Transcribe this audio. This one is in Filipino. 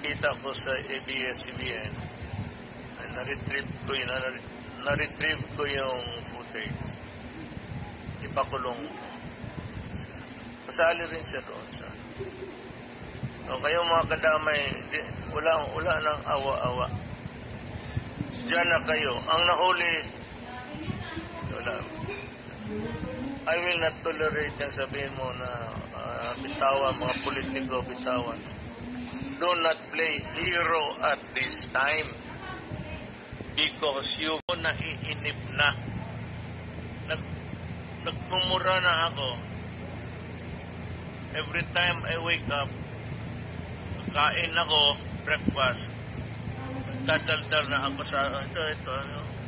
nakita ko sa ABS-CBN, na-retrieve ko yun, na-retrieve ko yung footage. Ipakulong. Kasali rin siya doon sa So, kayo mga kadamay, di, wala, wala nang awa-awa. Diyan na kayo. Ang nahuli, wala. I will not tolerate yung sabihin mo na uh, bitawan, mga politiko, bitawan. Do not play hero at this time because you naiinip na. Nag, nagmumura na ako. Every time I wake up, kain ako, breakfast, dadaldal na ako sa, ito, ito, ano,